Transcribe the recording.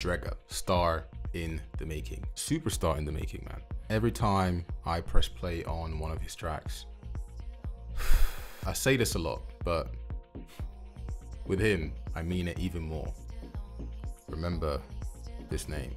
Drega, star in the making, superstar in the making, man. Every time I press play on one of his tracks, I say this a lot, but with him, I mean it even more. Remember this name.